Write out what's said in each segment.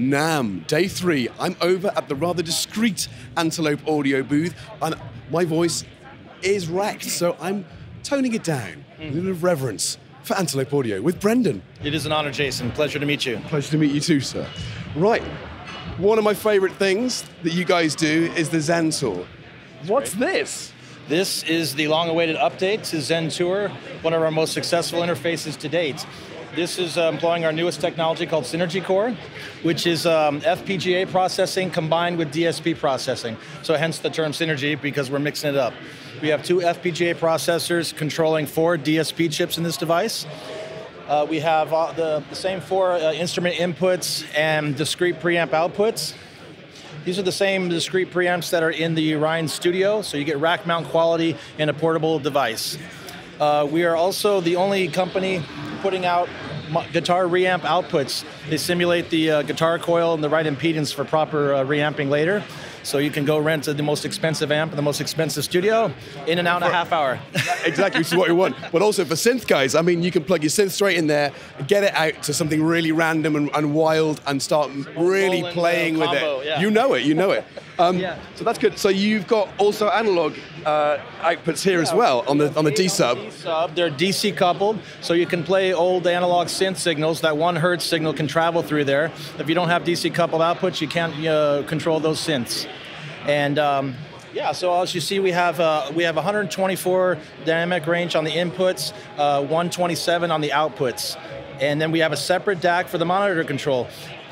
NAMM, day three. I'm over at the rather discreet Antelope audio booth, and my voice is wrecked, so I'm toning it down. A hmm. little bit of reverence for Antelope Audio with Brendan. It is an honor, Jason. Pleasure to meet you. Pleasure to meet you too, sir. Right, one of my favorite things that you guys do is the Zen Tour. What's this? This is the long-awaited update to Zen Tour, one of our most successful interfaces to date. This is uh, employing our newest technology called Synergy Core, which is um, FPGA processing combined with DSP processing. So hence the term synergy because we're mixing it up. We have two FPGA processors controlling four DSP chips in this device. Uh, we have uh, the, the, same four uh, instrument inputs and discrete preamp outputs. These are the same discrete preamps that are in the Orion Studio, so you get rack mount quality in a portable device. Uh, we are also the only company putting out guitar reamp outputs. They simulate the uh, guitar coil and the right impedance for proper uh, reamping later. So you can go rent the most expensive amp in the most expensive studio in and out in a half hour. exactly, which is what you want. But also for synth guys, I mean, you can plug your synth straight in there, get it out to something really random and, and wild, and start really playing with it. Yeah. You know it. You know it. Um, yeah. So that's good. So you've got also analog uh, outputs here yeah, as well on the on the D sub. sub. They're DC coupled, so you can play old analog synth signals. That one hertz signal can travel through there. If you don't have DC coupled outputs, you can't uh, control those synths. And um, yeah, so as you see, we have uh, we have 124 dynamic range on the inputs, uh, 127 on the outputs, and then we have a separate DAC for the monitor control.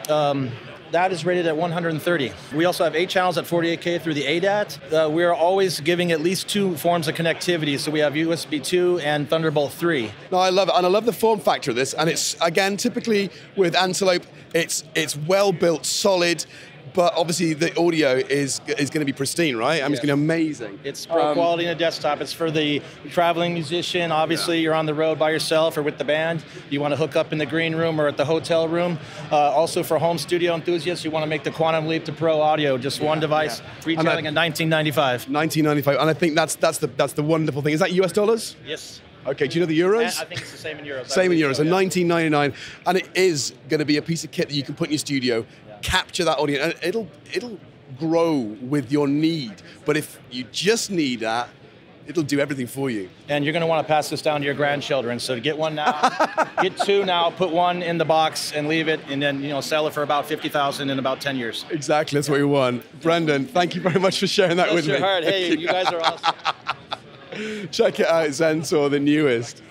Um, that is rated at 130. We also have eight channels at 48K through the ADAT. Uh, we are always giving at least two forms of connectivity. So we have USB 2 and Thunderbolt 3. No, I love it. And I love the form factor of this. And it's, again, typically with Antelope, it's, it's well built, solid but obviously the audio is is going to be pristine, right? I mean, it's going to be amazing. It's pro um, quality in a desktop. It's for the traveling musician. Obviously, yeah. you're on the road by yourself or with the band. You want to hook up in the green room or at the hotel room. Uh, also for home studio enthusiasts, you want to make the quantum leap to pro audio. Just yeah, one device, yeah. retailing at 1995. 1995, and I think that's that's the that's the wonderful thing. Is that US dollars? Yes. Okay, do you know the euros? Uh, I think it's the same in euros. Same in euros, so, yeah. 19.99, and it is going to be a piece of kit that you can put in your studio capture that audience, and it'll it'll grow with your need. But if you just need that, it'll do everything for you. And you're going to want to pass this down to your grandchildren. So get one now, get two now, put one in the box and leave it, and then you know sell it for about fifty thousand in about ten years. Exactly, that's what we want. Brendan, thank you very much for sharing that Bless with your me. Heart. Hey, you guys are awesome. Check it out, Zen Tour, the newest.